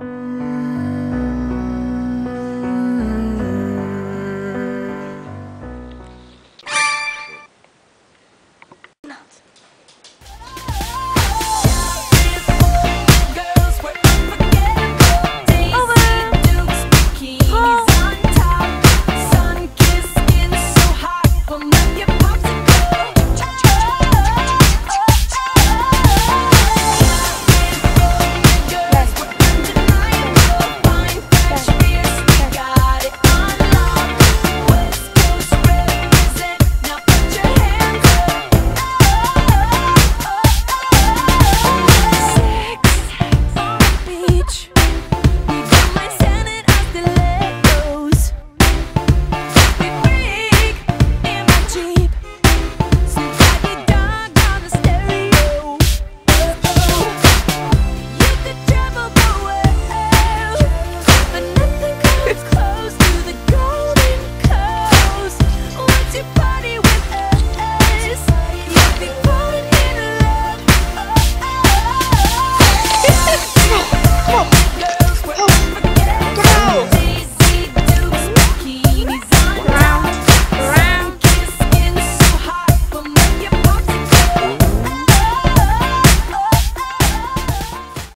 了。